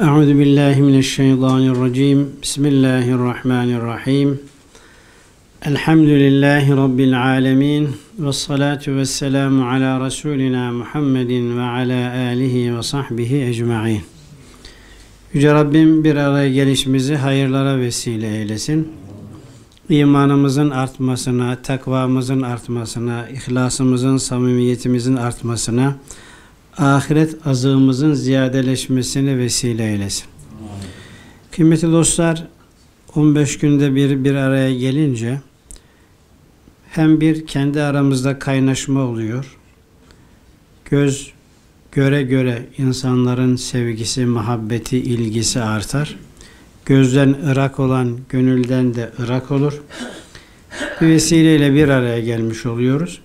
Euzu billahi mineşşeytanirracim. Bismillahirrahmanirrahim. Elhamdülillahi rabbil alamin. Ves salatu vesselamu ala rasulina Muhammedin ve ala alihi ve sahbihi ecmaîn. Yüce Rabbim bir araya gelişimizi hayırlara vesile eylesin. İmanımızın artmasına, takvamızın artmasına, ihlasımızın, samimiyetimizin artmasına, ahiret azığımızın ziyadeleşmesine vesile eylesin. Kıymetli dostlar, 15 günde bir bir araya gelince hem bir kendi aramızda kaynaşma oluyor. Göz göre göre insanların sevgisi, muhabbeti, ilgisi artar. Gözden ırak olan gönülden de ırak olur. Bir vesileyle bir araya gelmiş oluyoruz.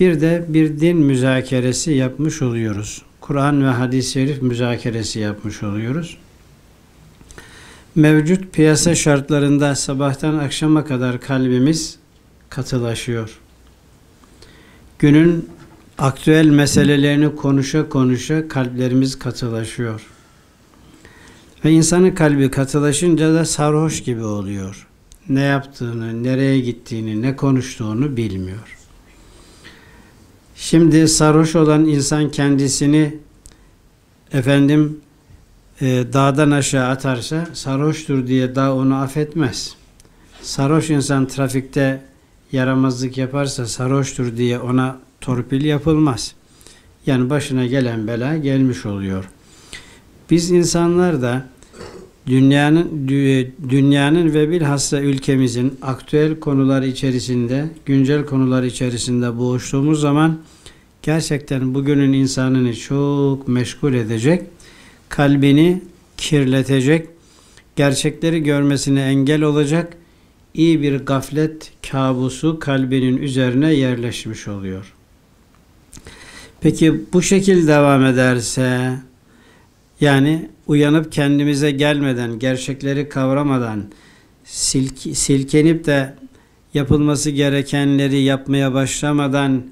Bir de bir din müzakeresi yapmış oluyoruz. Kur'an ve hadis-i şerif müzakeresi yapmış oluyoruz. Mevcut piyasa şartlarında sabahtan akşama kadar kalbimiz katılaşıyor. Günün aktüel meselelerini konuşa konuşa kalplerimiz katılaşıyor. Ve insanın kalbi katılaşınca da sarhoş gibi oluyor. Ne yaptığını, nereye gittiğini, ne konuştuğunu bilmiyor. Şimdi sarhoş olan insan kendisini efendim e, dağdan aşağı atarsa sarhoştur diye dağ onu affetmez. Sarhoş insan trafikte yaramazlık yaparsa sarhoştur diye ona torpil yapılmaz. Yani başına gelen bela gelmiş oluyor. Biz insanlar da dünyanın dünyanın ve bilhassa ülkemizin aktüel konular içerisinde, güncel konular içerisinde boğuştuğumuz zaman gerçekten bugünün insanını çok meşgul edecek, kalbini kirletecek, gerçekleri görmesine engel olacak iyi bir gaflet kabusu kalbinin üzerine yerleşmiş oluyor. Peki bu şekil devam ederse yani uyanıp kendimize gelmeden, gerçekleri kavramadan, silk, silkenip de yapılması gerekenleri yapmaya başlamadan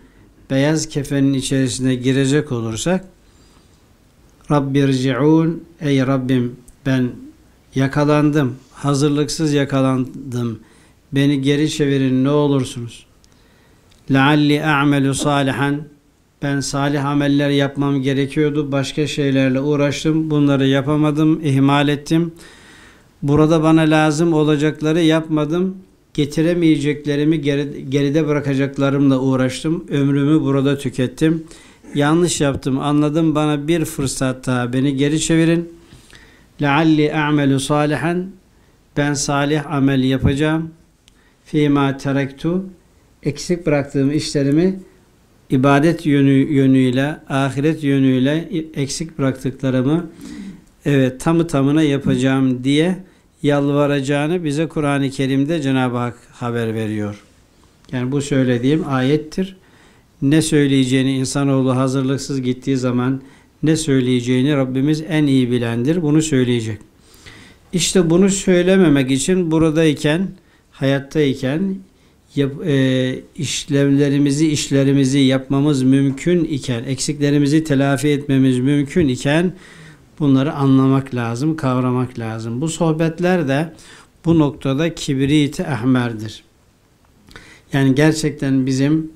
beyaz kefenin içerisine girecek olursak Rabbirci'un ey Rabbim ben yakalandım, hazırlıksız yakalandım. Beni geri çevirin ne olursunuz. Lealli a'melu salihan ben salih ameller yapmam gerekiyordu. Başka şeylerle uğraştım. Bunları yapamadım, ihmal ettim. Burada bana lazım olacakları yapmadım. Getiremeyeceklerimi geri, geride bırakacaklarımla uğraştım. Ömrümü burada tükettim. Yanlış yaptım, anladım. Bana bir fırsat daha beni geri çevirin. Lealli a'melu salihan ben salih amel yapacağım. Fîmâ terektu eksik bıraktığım işlerimi ibadet yönü, yönüyle, ahiret yönüyle eksik bıraktıklarımı evet tamı tamına yapacağım diye yalvaracağını bize Kur'an-ı Kerim'de Cenab-ı Hak haber veriyor. Yani bu söylediğim ayettir. Ne söyleyeceğini insanoğlu hazırlıksız gittiği zaman ne söyleyeceğini Rabbimiz en iyi bilendir. Bunu söyleyecek. İşte bunu söylememek için buradayken, hayattayken yap, e, işlemlerimizi, işlerimizi yapmamız mümkün iken, eksiklerimizi telafi etmemiz mümkün iken bunları anlamak lazım, kavramak lazım. Bu sohbetler de bu noktada kibrit-i ahmerdir. Yani gerçekten bizim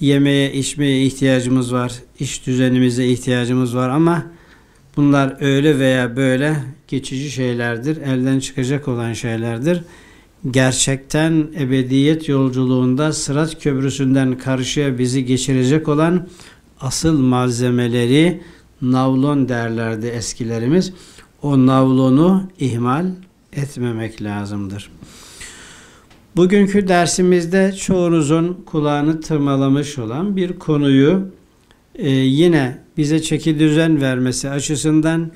yemeye, içmeye ihtiyacımız var, iş düzenimize ihtiyacımız var ama bunlar öyle veya böyle geçici şeylerdir, elden çıkacak olan şeylerdir gerçekten ebediyet yolculuğunda Sırat Köprüsü'nden karşıya bizi geçirecek olan asıl malzemeleri navlon derlerdi eskilerimiz. O navlonu ihmal etmemek lazımdır. Bugünkü dersimizde çoğunuzun kulağını tırmalamış olan bir konuyu e, yine bize çeki düzen vermesi açısından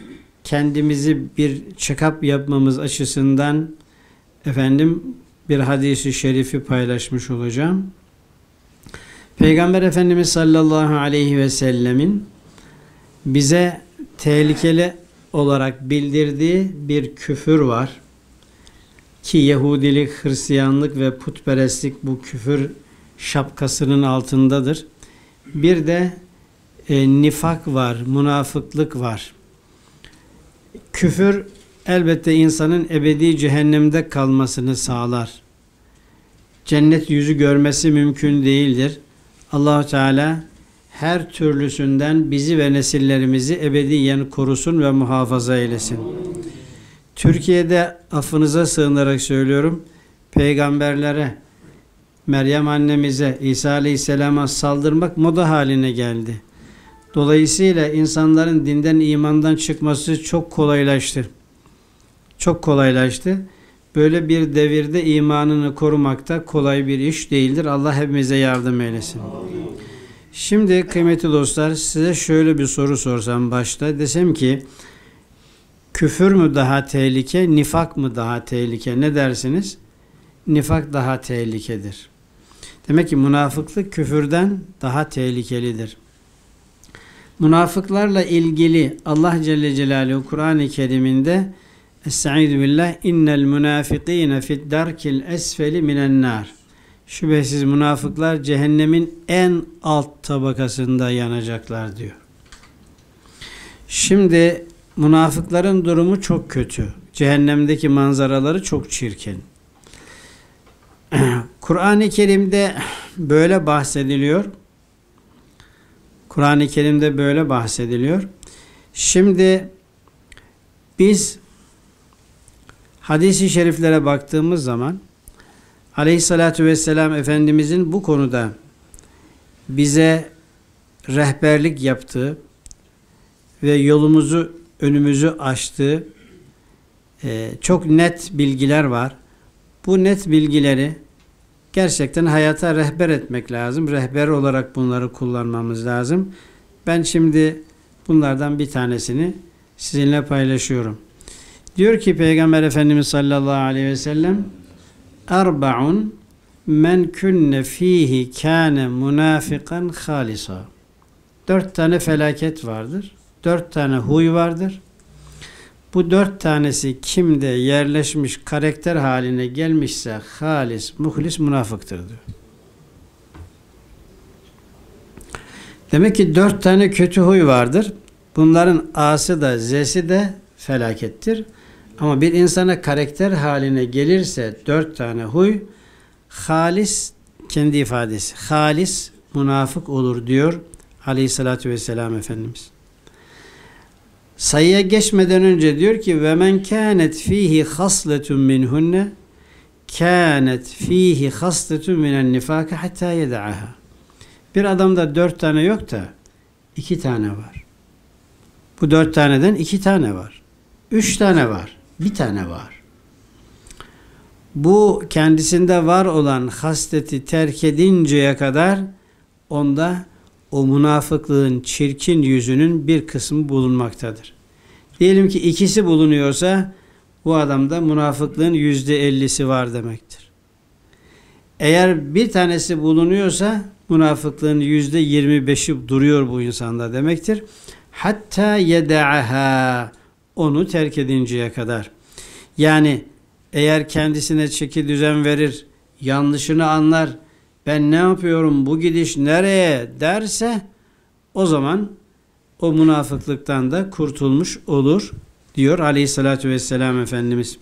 kendimizi bir check-up yapmamız açısından efendim bir hadisi şerifi paylaşmış olacağım. Peygamber Efendimiz sallallahu aleyhi ve sellemin bize tehlikeli olarak bildirdiği bir küfür var. Ki Yahudilik, Hristiyanlık ve putperestlik bu küfür şapkasının altındadır. Bir de e, nifak var, münafıklık var. Küfür elbette insanın ebedi cehennemde kalmasını sağlar. Cennet yüzü görmesi mümkün değildir. Allahu Teala her türlüsünden bizi ve nesillerimizi ebediyen korusun ve muhafaza eylesin. Türkiye'de affınıza sığınarak söylüyorum. Peygamberlere, Meryem annemize, İsa Aleyhisselam'a saldırmak moda haline geldi. Dolayısıyla insanların dinden imandan çıkması çok kolaylaştı. Çok kolaylaştı. Böyle bir devirde imanını korumak da kolay bir iş değildir. Allah hepimize yardım eylesin. Şimdi kıymetli dostlar size şöyle bir soru sorsam başta. Desem ki küfür mü daha tehlike, nifak mı daha tehlike? Ne dersiniz? Nifak daha tehlikedir. Demek ki münafıklık küfürden daha tehlikelidir. Münafıklarla ilgili Allah Celle Celaluhu Kur'an-ı Kerim'inde Estaizu billah innel münafikine fid darkil esfeli minen nar. Şüphesiz münafıklar cehennemin en alt tabakasında yanacaklar diyor. Şimdi münafıkların durumu çok kötü. Cehennemdeki manzaraları çok çirkin. Kur'an-ı Kerim'de böyle bahsediliyor. Kur'an-ı Kerim'de böyle bahsediliyor. Şimdi biz hadisi şeriflere baktığımız zaman Aleyhissalatü vesselam Efendimizin bu konuda bize rehberlik yaptığı ve yolumuzu önümüzü açtığı e, çok net bilgiler var. Bu net bilgileri gerçekten hayata rehber etmek lazım. Rehber olarak bunları kullanmamız lazım. Ben şimdi bunlardan bir tanesini sizinle paylaşıyorum. Diyor ki Peygamber Efendimiz sallallahu aleyhi ve sellem Erba'un men künne fihi kâne münafikan halisa. Dört tane felaket vardır. Dört tane huy vardır. Bu dört tanesi kimde yerleşmiş karakter haline gelmişse halis, muhlis, münafıktır diyor. Demek ki dört tane kötü huy vardır. Bunların A'sı da Z'si de felakettir. Ama bir insana karakter haline gelirse dört tane huy halis kendi ifadesi. Halis münafık olur diyor aleyhissalatü vesselam Efendimiz. Sayıya geçmeden önce diyor ki ve men kânet fihi hasletun minhunne kânet fihi hasletun minen nifâke hatta yeda'aha. Bir adamda dört tane yok da iki tane var. Bu dört taneden iki tane var. Üç tane var. Bir tane var. Bu kendisinde var olan hasleti terk edinceye kadar onda o münafıklığın çirkin yüzünün bir kısmı bulunmaktadır. Diyelim ki ikisi bulunuyorsa bu adamda münafıklığın yüzde ellisi var demektir. Eğer bir tanesi bulunuyorsa münafıklığın yüzde yirmi beşi duruyor bu insanda demektir. Hatta yeda'aha onu terk edinceye kadar. Yani eğer kendisine çeki düzen verir, yanlışını anlar, ben ne yapıyorum, bu gidiş nereye derse o zaman o münafıklıktan da kurtulmuş olur diyor aleyhissalatü vesselam Efendimiz.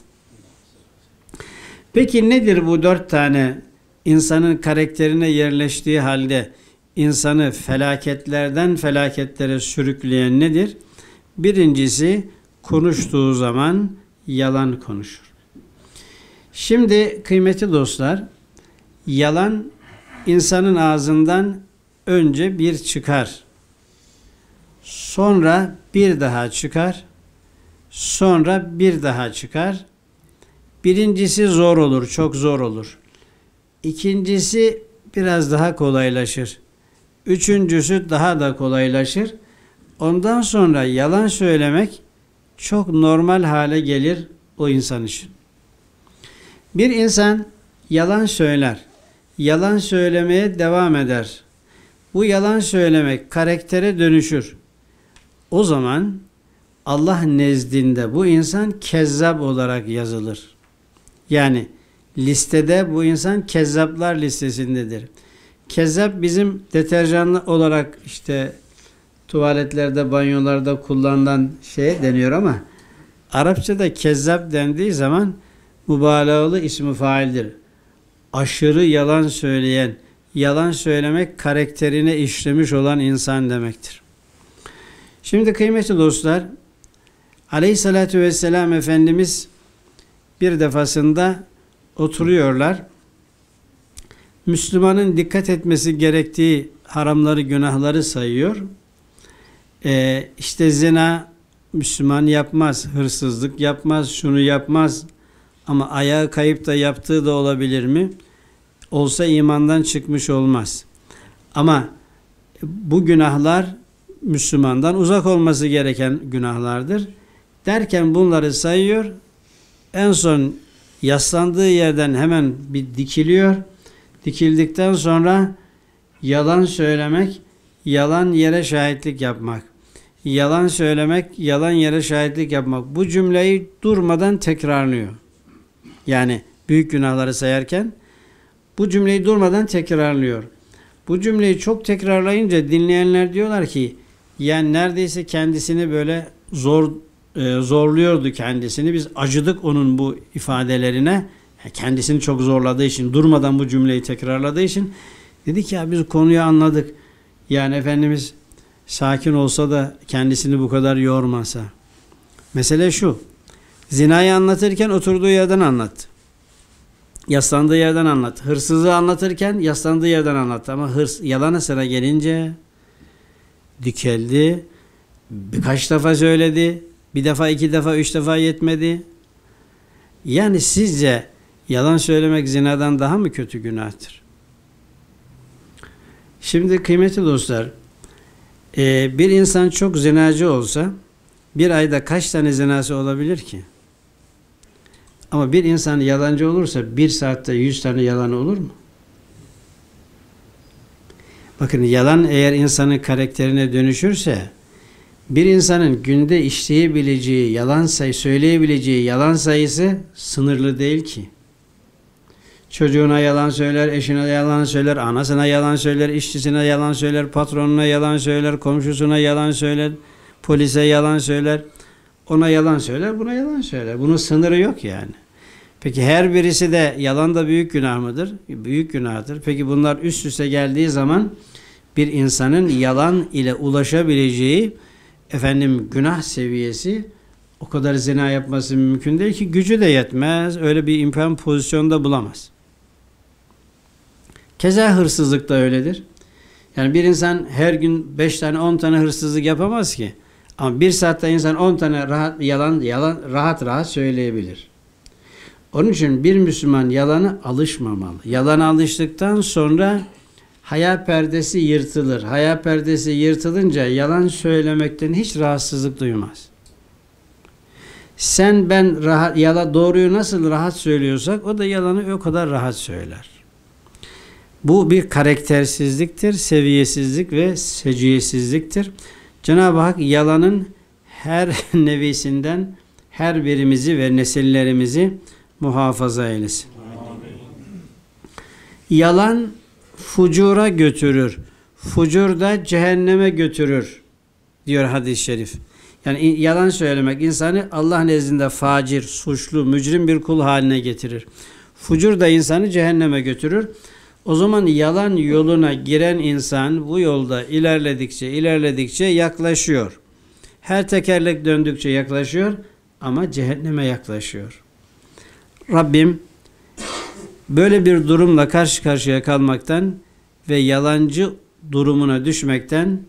Peki nedir bu dört tane insanın karakterine yerleştiği halde insanı felaketlerden felaketlere sürükleyen nedir? Birincisi konuştuğu zaman yalan konuşur. Şimdi kıymetli dostlar, yalan insanın ağzından önce bir çıkar. Sonra bir daha çıkar. Sonra bir daha çıkar. Birincisi zor olur, çok zor olur. İkincisi biraz daha kolaylaşır. Üçüncüsü daha da kolaylaşır. Ondan sonra yalan söylemek çok normal hale gelir o insan için. Bir insan yalan söyler. Yalan söylemeye devam eder. Bu yalan söylemek karaktere dönüşür. O zaman Allah nezdinde bu insan kezzap olarak yazılır. Yani listede bu insan kezzaplar listesindedir. Kezzap bizim deterjanlı olarak işte tuvaletlerde, banyolarda kullanılan şey deniyor ama Arapçada kezzap dendiği zaman mübalağalı ismi faildir. Aşırı yalan söyleyen, yalan söylemek karakterine işlemiş olan insan demektir. Şimdi kıymetli dostlar, Aleyhissalatü vesselam Efendimiz bir defasında oturuyorlar. Müslümanın dikkat etmesi gerektiği haramları, günahları sayıyor. Ee, işte zina Müslüman yapmaz, hırsızlık yapmaz, şunu yapmaz. Ama ayağı kayıp da yaptığı da olabilir mi? Olsa imandan çıkmış olmaz. Ama bu günahlar Müslümandan uzak olması gereken günahlardır. Derken bunları sayıyor. En son yaslandığı yerden hemen bir dikiliyor. Dikildikten sonra yalan söylemek, yalan yere şahitlik yapmak. Yalan söylemek, yalan yere şahitlik yapmak. Bu cümleyi durmadan tekrarlıyor. Yani büyük günahları sayarken bu cümleyi durmadan tekrarlıyor. Bu cümleyi çok tekrarlayınca dinleyenler diyorlar ki yani neredeyse kendisini böyle zor e, zorluyordu kendisini. Biz acıdık onun bu ifadelerine. Kendisini çok zorladığı için, durmadan bu cümleyi tekrarladığı için dedi ki ya biz konuyu anladık. Yani Efendimiz sakin olsa da kendisini bu kadar yormasa. Mesele şu. Zinayı anlatırken oturduğu yerden anlattı. Yaslandığı yerden anlattı. Hırsızlığı anlatırken yaslandığı yerden anlattı. Ama hırs, yalana sıra gelince dikeldi. Birkaç defa söyledi. Bir defa, iki defa, üç defa yetmedi. Yani sizce yalan söylemek zinadan daha mı kötü günahtır? Şimdi kıymetli dostlar, e, bir insan çok zinacı olsa bir ayda kaç tane zinası olabilir ki? Ama bir insan yalancı olursa bir saatte yüz tane yalan olur mu? Bakın yalan eğer insanın karakterine dönüşürse bir insanın günde işleyebileceği yalan sayı, söyleyebileceği yalan sayısı sınırlı değil ki. Çocuğuna yalan söyler, eşine yalan söyler, anasına yalan söyler, işçisine yalan söyler, patronuna yalan söyler, komşusuna yalan söyler, polise yalan söyler. Ona yalan söyler, buna yalan söyler. Bunun sınırı yok yani. Peki her birisi de yalan da büyük günah mıdır? Büyük günahtır. Peki bunlar üst üste geldiği zaman bir insanın yalan ile ulaşabileceği efendim günah seviyesi o kadar zina yapması mümkün değil ki gücü de yetmez. Öyle bir imkan pozisyonda bulamaz. Keza hırsızlık da öyledir. Yani bir insan her gün 5 tane 10 tane hırsızlık yapamaz ki. Ama bir saatte insan 10 tane rahat yalan yalan rahat rahat söyleyebilir. Onun için bir Müslüman yalanı alışmamalı. Yalana alıştıktan sonra haya perdesi yırtılır. Haya perdesi yırtılınca yalan söylemekten hiç rahatsızlık duymaz. Sen ben rahat, yala doğruyu nasıl rahat söylüyorsak o da yalanı o kadar rahat söyler. Bu bir karaktersizliktir, seviyesizlik ve seciyesizliktir. Cenab-ı Hak yalanın her nevisinden her birimizi ve nesillerimizi muhafaza eylesin. Yalan fucura götürür. Fucur da cehenneme götürür diyor hadis-i şerif. Yani yalan söylemek insanı Allah nezdinde facir, suçlu, mücrim bir kul haline getirir. Fucur da insanı cehenneme götürür. O zaman yalan yoluna giren insan bu yolda ilerledikçe ilerledikçe yaklaşıyor. Her tekerlek döndükçe yaklaşıyor ama cehenneme yaklaşıyor. Rabbim böyle bir durumla karşı karşıya kalmaktan ve yalancı durumuna düşmekten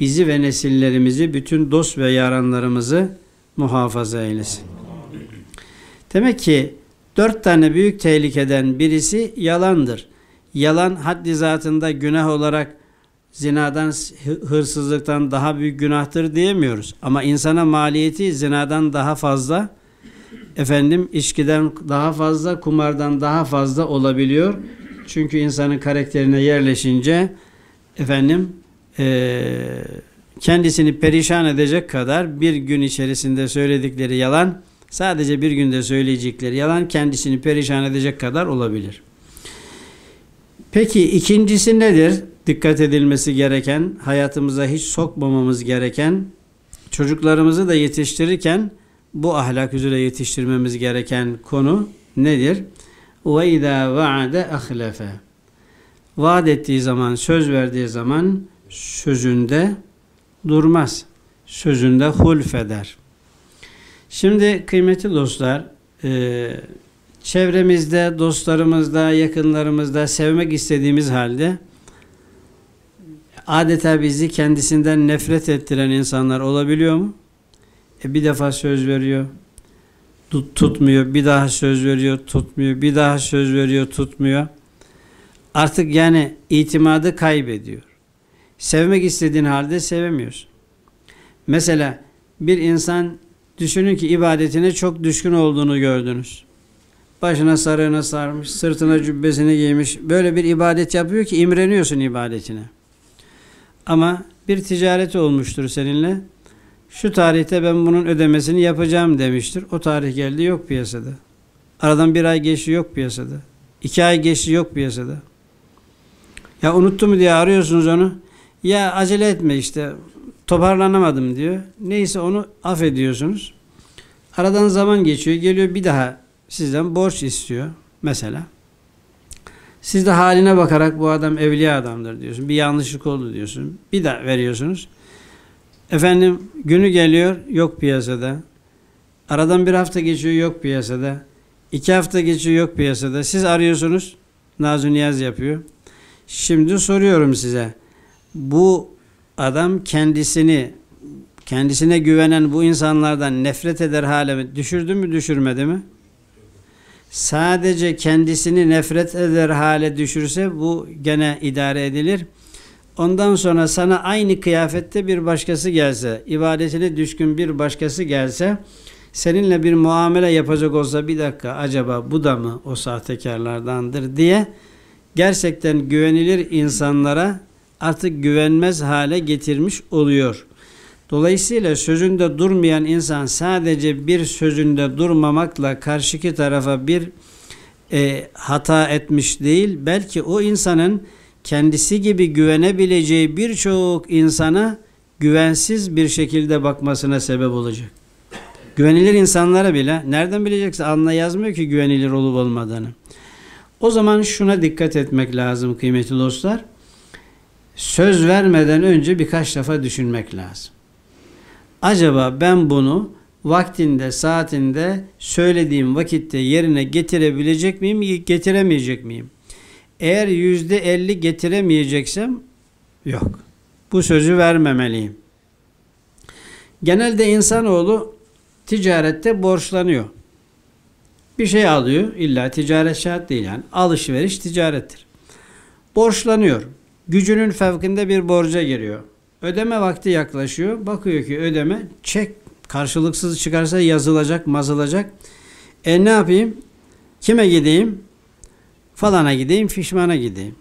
bizi ve nesillerimizi, bütün dost ve yaranlarımızı muhafaza eylesin. Demek ki dört tane büyük tehlikeden birisi yalandır. Yalan haddi zatında günah olarak zinadan, hırsızlıktan daha büyük günahtır diyemiyoruz. Ama insana maliyeti zinadan daha fazla, efendim içkiden daha fazla, kumardan daha fazla olabiliyor. Çünkü insanın karakterine yerleşince efendim e, kendisini perişan edecek kadar bir gün içerisinde söyledikleri yalan sadece bir günde söyleyecekleri yalan kendisini perişan edecek kadar olabilir. Peki ikincisi nedir? Dikkat edilmesi gereken, hayatımıza hiç sokmamamız gereken, çocuklarımızı da yetiştirirken bu ahlak üzere yetiştirmemiz gereken konu nedir? Ve izâ vaade ahlefe. Vaat ettiği zaman, söz verdiği zaman sözünde durmaz. Sözünde hulfeder. Şimdi kıymetli dostlar, e, çevremizde, dostlarımızda, yakınlarımızda sevmek istediğimiz halde adeta bizi kendisinden nefret ettiren insanlar olabiliyor mu? E bir defa söz veriyor, tut, tutmuyor, bir daha söz veriyor, tutmuyor, bir daha söz veriyor, tutmuyor. Artık yani itimadı kaybediyor. Sevmek istediğin halde sevemiyorsun. Mesela bir insan düşünün ki ibadetine çok düşkün olduğunu gördünüz. Başına sarığını sarmış, sırtına cübbesini giymiş. Böyle bir ibadet yapıyor ki imreniyorsun ibadetine. Ama bir ticareti olmuştur seninle. Şu tarihte ben bunun ödemesini yapacağım demiştir. O tarih geldi yok piyasada. Aradan bir ay geçti yok piyasada. İki ay geçti yok piyasada. Ya unuttu mu diye arıyorsunuz onu. Ya acele etme işte toparlanamadım diyor. Neyse onu affediyorsunuz. Aradan zaman geçiyor. Geliyor bir daha sizden borç istiyor mesela. Siz de haline bakarak bu adam evliya adamdır diyorsun. Bir yanlışlık oldu diyorsun. Bir daha veriyorsunuz. Efendim günü geliyor yok piyasada. Aradan bir hafta geçiyor yok piyasada. İki hafta geçiyor yok piyasada. Siz arıyorsunuz. Nazu Niyaz yapıyor. Şimdi soruyorum size. Bu adam kendisini kendisine güvenen bu insanlardan nefret eder hale mi? Düşürdü mü düşürmedi mi? Sadece kendisini nefret eder hale düşürse bu gene idare edilir. Ondan sonra sana aynı kıyafette bir başkası gelse, ibadetine düşkün bir başkası gelse, seninle bir muamele yapacak olsa bir dakika acaba bu da mı o sahtekarlardandır diye gerçekten güvenilir insanlara artık güvenmez hale getirmiş oluyor. Dolayısıyla sözünde durmayan insan sadece bir sözünde durmamakla karşıki tarafa bir e, hata etmiş değil, belki o insanın kendisi gibi güvenebileceği birçok insana güvensiz bir şekilde bakmasına sebep olacak. Güvenilir insanlara bile nereden bilecekse anla yazmıyor ki güvenilir olup olmadığını. O zaman şuna dikkat etmek lazım kıymetli dostlar. Söz vermeden önce birkaç defa düşünmek lazım. Acaba ben bunu vaktinde, saatinde, söylediğim vakitte yerine getirebilecek miyim, getiremeyecek miyim? Eğer yüzde elli getiremeyeceksem yok. Bu sözü vermemeliyim. Genelde insanoğlu ticarette borçlanıyor. Bir şey alıyor. illa ticaret şart değil yani. Alışveriş ticarettir. Borçlanıyor. Gücünün fevkinde bir borca giriyor. Ödeme vakti yaklaşıyor. Bakıyor ki ödeme çek karşılıksız çıkarsa yazılacak, mazılacak. E ne yapayım? Kime gideyim? Falana gideyim, fişmana gideyim.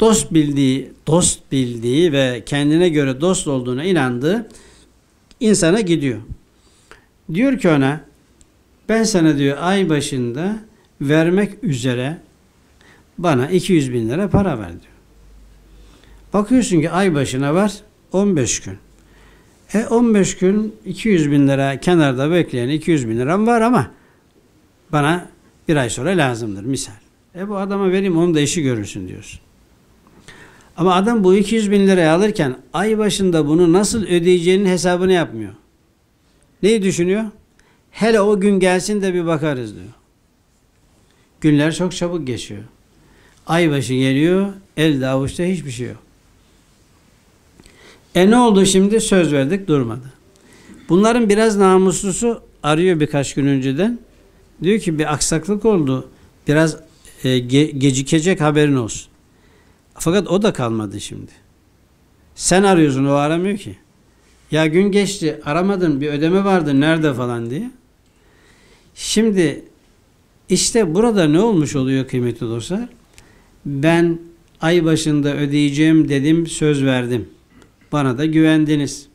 Dost bildiği, dost bildiği ve kendine göre dost olduğuna inandığı insana gidiyor. Diyor ki ona ben sana diyor ay başında vermek üzere bana 200 bin lira para ver diyor. Bakıyorsun ki ay başına var 15 gün. E 15 gün 200 bin lira kenarda bekleyen 200 bin liram var ama bana bir ay sonra lazımdır misal. E bu adama vereyim onun da işi görürsün diyorsun. Ama adam bu 200 bin lirayı alırken ay başında bunu nasıl ödeyeceğinin hesabını yapmıyor. Neyi düşünüyor? Hele o gün gelsin de bir bakarız diyor. Günler çok çabuk geçiyor. Aybaşı geliyor, elde avuçta hiçbir şey yok. E ne oldu şimdi? Söz verdik durmadı. Bunların biraz namuslusu arıyor birkaç gün önceden. Diyor ki bir aksaklık oldu. Biraz e, ge, gecikecek haberin olsun. Fakat o da kalmadı şimdi. Sen arıyorsun o aramıyor ki. Ya gün geçti aramadın bir ödeme vardı nerede falan diye. Şimdi işte burada ne olmuş oluyor kıymetli dostlar? Ben ay başında ödeyeceğim dedim söz verdim. Bana da güvendiniz.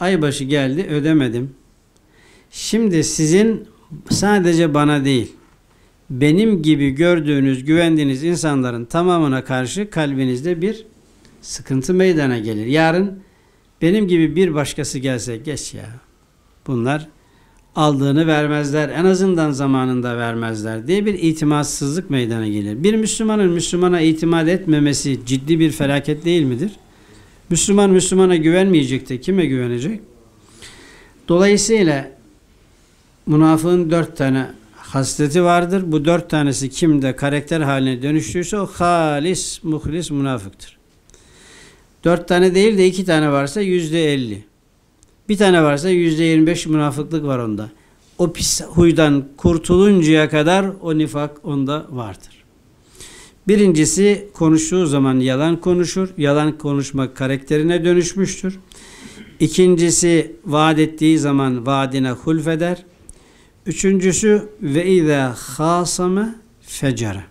Aybaşı geldi ödemedim. Şimdi sizin sadece bana değil, benim gibi gördüğünüz, güvendiğiniz insanların tamamına karşı kalbinizde bir sıkıntı meydana gelir. Yarın benim gibi bir başkası gelse geç ya. Bunlar aldığını vermezler. En azından zamanında vermezler diye bir itimatsızlık meydana gelir. Bir Müslümanın Müslümana itimat etmemesi ciddi bir felaket değil midir? Müslüman Müslümana güvenmeyecek de kime güvenecek? Dolayısıyla münafığın dört tane hasleti vardır. Bu dört tanesi kimde karakter haline dönüştüyse o halis, muhlis münafıktır. Dört tane değil de iki tane varsa yüzde elli. Bir tane varsa yüzde yirmi beş münafıklık var onda. O pis huydan kurtuluncaya kadar o nifak onda vardır. Birincisi konuştuğu zaman yalan konuşur. Yalan konuşmak karakterine dönüşmüştür. İkincisi vaat ettiği zaman vaadine hulfeder. Üçüncüsü ve izâ khâsame fecere.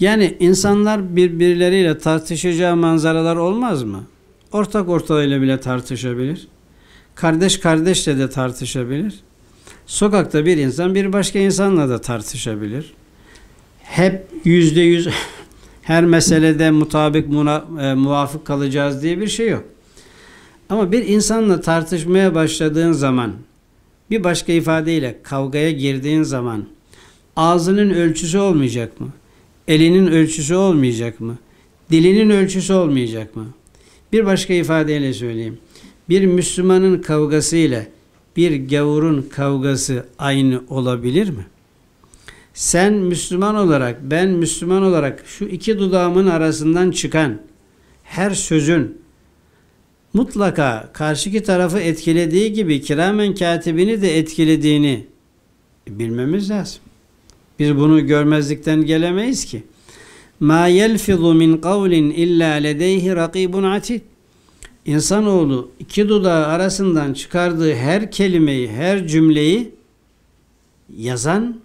Yani insanlar birbirleriyle tartışacağı manzaralar olmaz mı? Ortak ortağıyla bile tartışabilir. Kardeş kardeşle de tartışabilir. Sokakta bir insan bir başka insanla da tartışabilir. Hep yüzde yüz her meselede mutabık muna, e, muvafık kalacağız diye bir şey yok. Ama bir insanla tartışmaya başladığın zaman bir başka ifadeyle kavgaya girdiğin zaman ağzının ölçüsü olmayacak mı? Elinin ölçüsü olmayacak mı? Dilinin ölçüsü olmayacak mı? Bir başka ifadeyle söyleyeyim. Bir Müslümanın kavgası ile bir gavurun kavgası aynı olabilir mi? Sen Müslüman olarak, ben Müslüman olarak şu iki dudağımın arasından çıkan her sözün mutlaka karşıki tarafı etkilediği gibi kiramen katibini de etkilediğini bilmemiz lazım. Biz bunu görmezlikten gelemeyiz ki. Ma yelfizu min kavlin illa ledeyhi rakibun atid. İnsanoğlu iki dudağı arasından çıkardığı her kelimeyi, her cümleyi yazan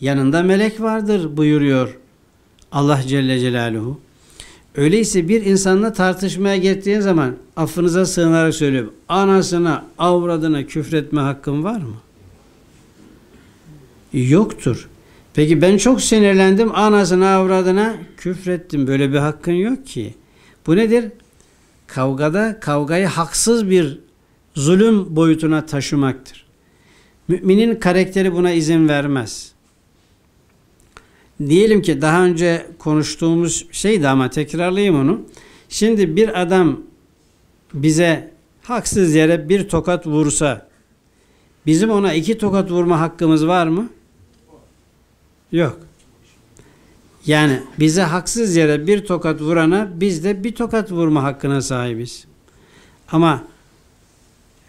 yanında melek vardır buyuruyor Allah Celle Celaluhu. Öyleyse bir insanla tartışmaya gittiğin zaman affınıza sığınarak söylüyorum. Anasına, avradına küfretme hakkın var mı? Yoktur. Peki ben çok sinirlendim anasına avradına küfrettim. Böyle bir hakkın yok ki. Bu nedir? Kavgada kavgayı haksız bir zulüm boyutuna taşımaktır. Müminin karakteri buna izin vermez. Diyelim ki daha önce konuştuğumuz şeydi ama tekrarlayayım onu. Şimdi bir adam bize haksız yere bir tokat vursa bizim ona iki tokat vurma hakkımız var mı? Yok. Yani bize haksız yere bir tokat vurana biz de bir tokat vurma hakkına sahibiz. Ama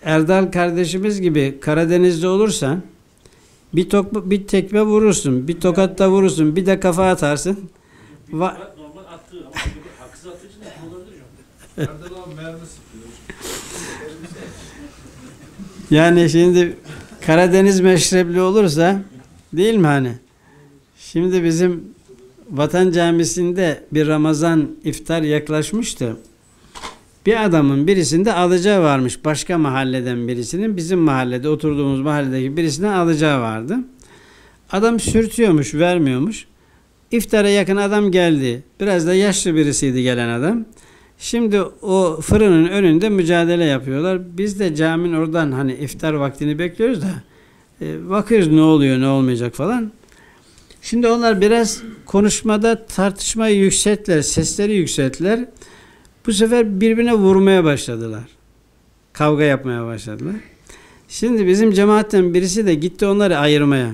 Erdal kardeşimiz gibi Karadeniz'de olursan bir, tok, bir tekme vurursun, bir tokat da vurursun, bir de kafa atarsın. Va normal attığı ama haksız attığı için de kullanılır Erdal abi mermi sıkıyor. Yani şimdi Karadeniz meşrebli olursa değil mi hani? Şimdi bizim Vatan Camisi'nde bir Ramazan iftar yaklaşmıştı. Bir adamın birisinde alacağı varmış. Başka mahalleden birisinin bizim mahallede oturduğumuz mahalledeki birisinden alacağı vardı. Adam sürtüyormuş, vermiyormuş. İftara yakın adam geldi. Biraz da yaşlı birisiydi gelen adam. Şimdi o fırının önünde mücadele yapıyorlar. Biz de caminin oradan hani iftar vaktini bekliyoruz da e, bakıyoruz ne oluyor ne olmayacak falan. Şimdi onlar biraz konuşmada tartışmayı yükselttiler, sesleri yükselttiler. Bu sefer birbirine vurmaya başladılar. Kavga yapmaya başladılar. Şimdi bizim cemaatten birisi de gitti onları ayırmaya.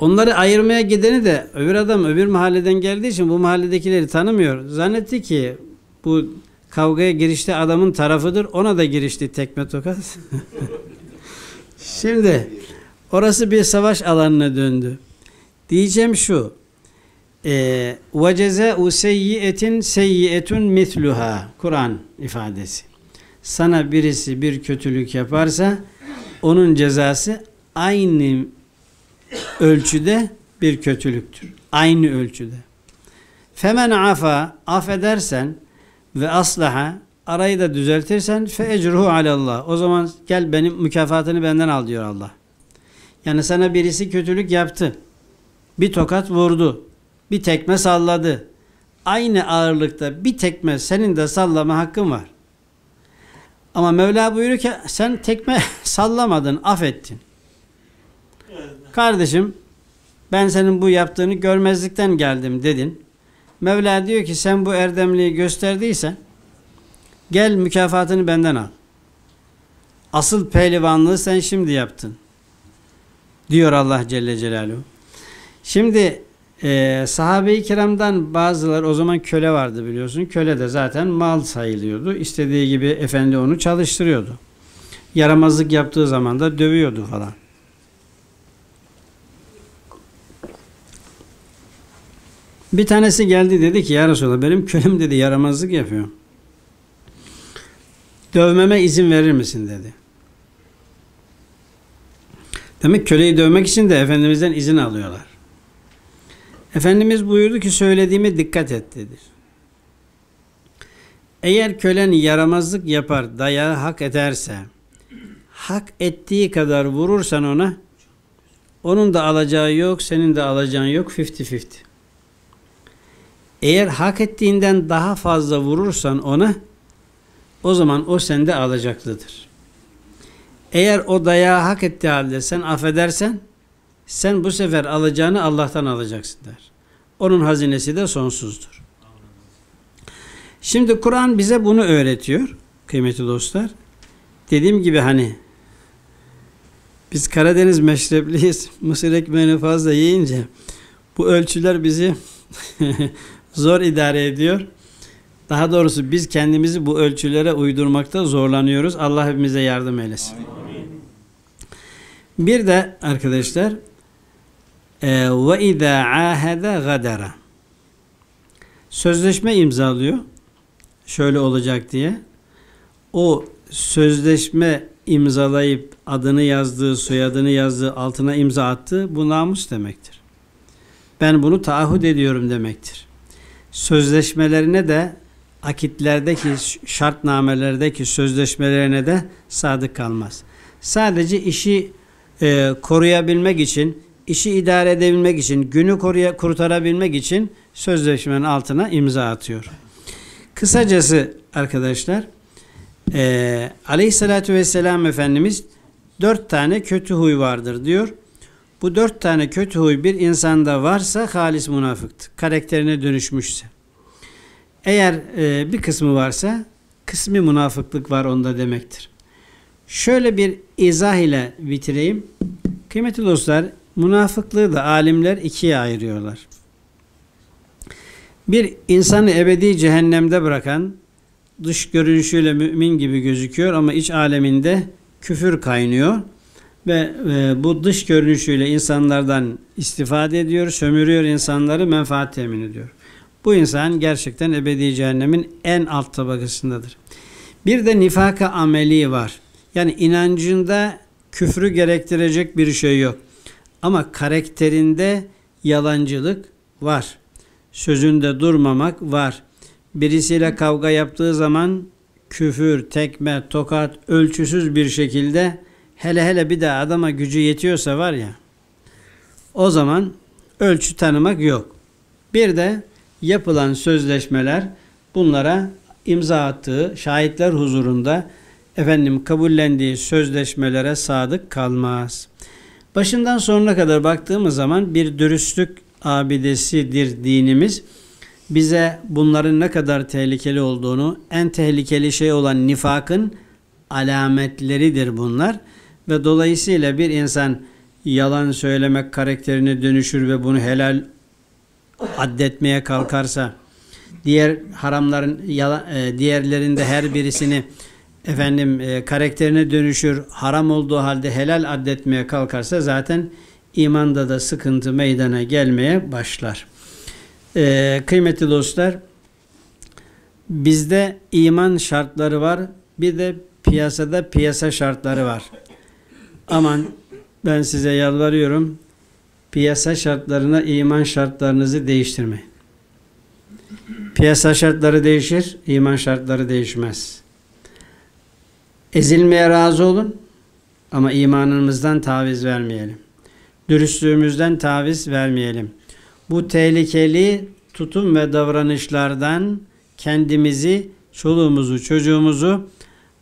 Onları ayırmaya gideni de öbür adam öbür mahalleden geldiği için bu mahalledekileri tanımıyor. Zannetti ki bu kavgaya girişte adamın tarafıdır. Ona da girişti tekme tokat. Şimdi orası bir savaş alanına döndü. Diyeceğim şu. Ve cezâ'u seyyiyetin seyyiyetun mitluha. Kur'an ifadesi. Sana birisi bir kötülük yaparsa onun cezası aynı ölçüde bir kötülüktür. Aynı ölçüde. Femen afa affedersen ve aslaha arayı da düzeltirsen fe ecruhu alallah. O zaman gel benim mükafatını benden al diyor Allah. Yani sana birisi kötülük yaptı. Bir tokat vurdu. Bir tekme salladı. Aynı ağırlıkta bir tekme senin de sallama hakkın var. Ama Mevla buyuruyor ki sen tekme sallamadın, affettin. Kardeşim ben senin bu yaptığını görmezlikten geldim dedin. Mevla diyor ki sen bu erdemliği gösterdiysen gel mükafatını benden al. Asıl pehlivanlığı sen şimdi yaptın. Diyor Allah Celle Celaluhu. Şimdi e, sahabe-i kiramdan bazılar o zaman köle vardı biliyorsun. Köle de zaten mal sayılıyordu. İstediği gibi efendi onu çalıştırıyordu. Yaramazlık yaptığı zaman da dövüyordu falan. Bir tanesi geldi dedi ki ya Resulallah benim kölem dedi yaramazlık yapıyor. Dövmeme izin verir misin dedi. Demek köleyi dövmek için de Efendimiz'den izin alıyorlar. Efendimiz buyurdu ki söylediğime dikkat et dedi. Eğer kölen yaramazlık yapar, dayağı hak ederse, hak ettiği kadar vurursan ona, onun da alacağı yok, senin de alacağın yok, 50-50. Eğer hak ettiğinden daha fazla vurursan ona, o zaman o sende alacaklıdır. Eğer o dayağı hak ettiği halde sen affedersen, sen bu sefer alacağını Allah'tan alacaksın der. Onun hazinesi de sonsuzdur. Şimdi Kur'an bize bunu öğretiyor kıymetli dostlar. Dediğim gibi hani biz Karadeniz meşrepliyiz. Mısır ekmeğini fazla yiyince bu ölçüler bizi zor idare ediyor. Daha doğrusu biz kendimizi bu ölçülere uydurmakta zorlanıyoruz. Allah hepimize yardım eylesin. Bir de arkadaşlar ve izâ âhede gadara sözleşme imzalıyor. Şöyle olacak diye. O sözleşme imzalayıp adını yazdığı, soyadını yazdığı, altına imza attığı bu namus demektir. Ben bunu taahhüt ediyorum demektir. Sözleşmelerine de akitlerdeki, şartnamelerdeki sözleşmelerine de sadık kalmaz. Sadece işi e, koruyabilmek için, işi idare edebilmek için, günü koruya, kurtarabilmek için sözleşmenin altına imza atıyor. Kısacası arkadaşlar e, aleyhissalatü vesselam Efendimiz dört tane kötü huy vardır diyor. Bu dört tane kötü huy bir insanda varsa halis münafıktır. Karakterine dönüşmüşse. Eğer e, bir kısmı varsa kısmi münafıklık var onda demektir. Şöyle bir izah ile bitireyim. Kıymetli dostlar, münafıklığı da alimler ikiye ayırıyorlar. Bir insanı ebedi cehennemde bırakan, dış görünüşüyle mümin gibi gözüküyor ama iç aleminde küfür kaynıyor ve e, bu dış görünüşüyle insanlardan istifade ediyor, sömürüyor insanları, menfaat temin ediyor. Bu insan gerçekten ebedi cehennemin en alt tabakasındadır. Bir de nifaka ameli var. Yani inancında küfrü gerektirecek bir şey yok. Ama karakterinde yalancılık var. Sözünde durmamak var. Birisiyle kavga yaptığı zaman küfür, tekme, tokat ölçüsüz bir şekilde hele hele bir de adama gücü yetiyorsa var ya o zaman ölçü tanımak yok. Bir de yapılan sözleşmeler bunlara imza attığı şahitler huzurunda efendim kabullendiği sözleşmelere sadık kalmaz. Başından sonuna kadar baktığımız zaman bir dürüstlük abidesidir dinimiz. Bize bunların ne kadar tehlikeli olduğunu, en tehlikeli şey olan nifakın alametleridir bunlar. Ve dolayısıyla bir insan yalan söylemek karakterine dönüşür ve bunu helal addetmeye kalkarsa, diğer haramların e, diğerlerinde her birisini efendim e, karakterine dönüşür, haram olduğu halde helal addetmeye kalkarsa zaten imanda da sıkıntı meydana gelmeye başlar. E, kıymetli dostlar, bizde iman şartları var, bir de piyasada piyasa şartları var. Aman ben size yalvarıyorum, piyasa şartlarına iman şartlarınızı değiştirmeyin. Piyasa şartları değişir, iman şartları değişmez. Ezilmeye razı olun ama imanımızdan taviz vermeyelim. Dürüstlüğümüzden taviz vermeyelim. Bu tehlikeli tutum ve davranışlardan kendimizi, çoluğumuzu, çocuğumuzu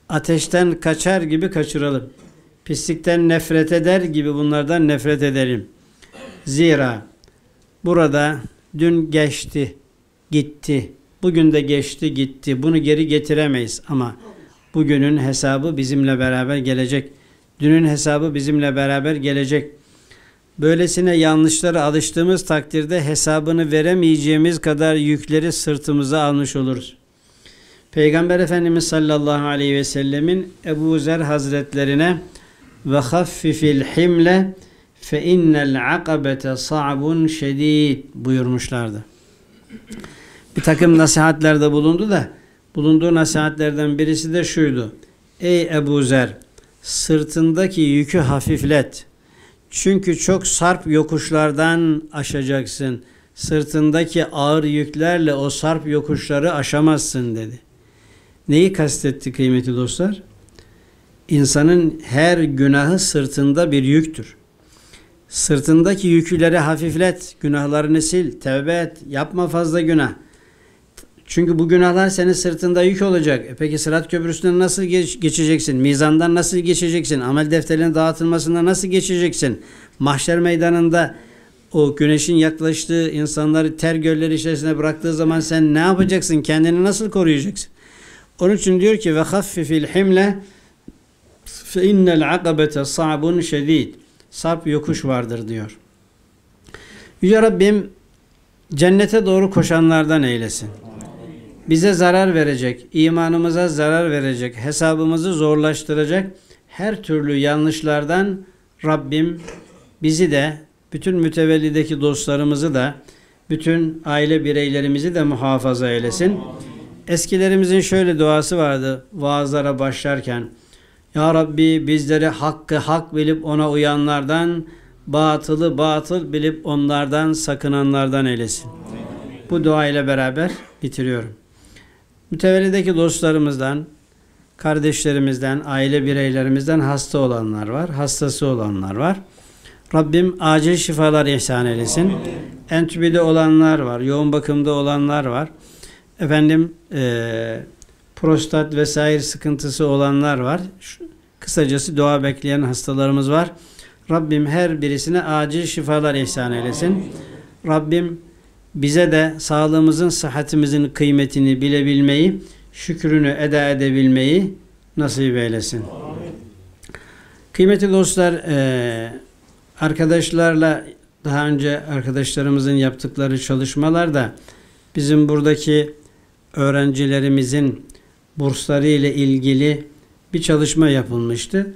ateşten kaçar gibi kaçıralım. Pislikten nefret eder gibi bunlardan nefret edelim. Zira burada dün geçti, gitti. Bugün de geçti, gitti. Bunu geri getiremeyiz ama bugünün hesabı bizimle beraber gelecek. Dünün hesabı bizimle beraber gelecek. Böylesine yanlışlara alıştığımız takdirde hesabını veremeyeceğimiz kadar yükleri sırtımıza almış oluruz. Peygamber Efendimiz sallallahu aleyhi ve sellemin Ebu Zer Hazretlerine ve haffifil himle fe innel akabete sa'bun şedid buyurmuşlardı. Bir takım nasihatlerde bulundu da bulunduğu nasihatlerden birisi de şuydu. Ey Ebu Zer sırtındaki yükü hafiflet. Çünkü çok sarp yokuşlardan aşacaksın. Sırtındaki ağır yüklerle o sarp yokuşları aşamazsın dedi. Neyi kastetti kıymetli dostlar? İnsanın her günahı sırtında bir yüktür. Sırtındaki yükleri hafiflet, günahlarını sil, tevbe et, yapma fazla günah. Çünkü bu günahlar senin sırtında yük olacak. E peki sırat köprüsünden nasıl geç, geçeceksin? Mizandan nasıl geçeceksin? Amel defterinin dağıtılmasında nasıl geçeceksin? Mahşer meydanında o güneşin yaklaştığı insanları ter gölleri içerisine bıraktığı zaman sen ne yapacaksın? Kendini nasıl koruyacaksın? Onun için diyor ki ve haffifil himle fe innel akabete sa'bun şedid. Sarp yokuş vardır diyor. Yüce Rabbim cennete doğru koşanlardan eylesin. Bize zarar verecek, imanımıza zarar verecek, hesabımızı zorlaştıracak her türlü yanlışlardan Rabbim bizi de, bütün mütevellideki dostlarımızı da, bütün aile bireylerimizi de muhafaza eylesin. Eskilerimizin şöyle duası vardı vaazlara başlarken. Ya Rabbi bizleri hakkı hak bilip ona uyanlardan, batılı batıl bilip onlardan sakınanlardan eylesin. Bu dua ile beraber bitiriyorum. Mütevellideki dostlarımızdan, kardeşlerimizden, aile bireylerimizden hasta olanlar var, hastası olanlar var. Rabbim acil şifalar ihsan eylesin. Entübide olanlar var, yoğun bakımda olanlar var. Efendim e, prostat vesaire sıkıntısı olanlar var. Şu, kısacası dua bekleyen hastalarımız var. Rabbim her birisine acil şifalar ihsan eylesin. Rabbim bize de sağlığımızın, sıhhatimizin kıymetini bilebilmeyi, şükrünü eda edebilmeyi nasip eylesin. Kıymetli dostlar, e, arkadaşlarla daha önce arkadaşlarımızın yaptıkları çalışmalarda bizim buradaki öğrencilerimizin bursları ile ilgili bir çalışma yapılmıştı.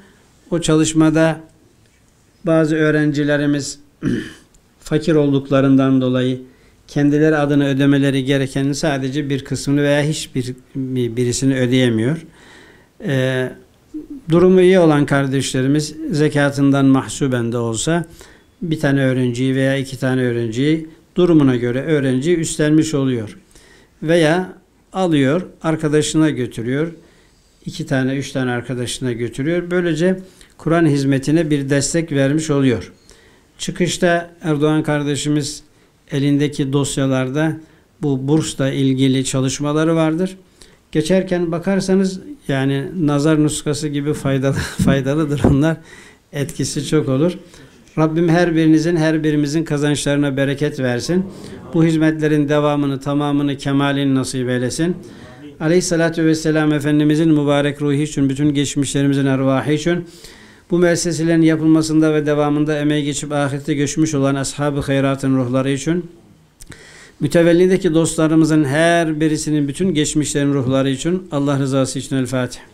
O çalışmada bazı öğrencilerimiz fakir olduklarından dolayı kendileri adına ödemeleri gerekenin sadece bir kısmını veya hiçbir birisini ödeyemiyor. Ee, durumu iyi olan kardeşlerimiz zekatından mahsuben de olsa bir tane öğrenciyi veya iki tane öğrenciyi durumuna göre öğrenciyi üstlenmiş oluyor. Veya alıyor, arkadaşına götürüyor. iki tane, üç tane arkadaşına götürüyor. Böylece Kur'an hizmetine bir destek vermiş oluyor. Çıkışta Erdoğan kardeşimiz elindeki dosyalarda bu bursla ilgili çalışmaları vardır. Geçerken bakarsanız yani nazar nuskası gibi faydalı faydalıdır onlar. Etkisi çok olur. Rabbim her birinizin, her birimizin kazançlarına bereket versin. Bu hizmetlerin devamını, tamamını, kemalini nasip eylesin. Aleyhissalatü vesselam Efendimizin mübarek ruhi için, bütün geçmişlerimizin ervahı için, bu müesseselerin yapılmasında ve devamında emeği geçip ahirete göçmüş olan ashab-ı hayratın ruhları için, mütevellideki dostlarımızın her birisinin bütün geçmişlerin ruhları için Allah rızası için El Fatiha.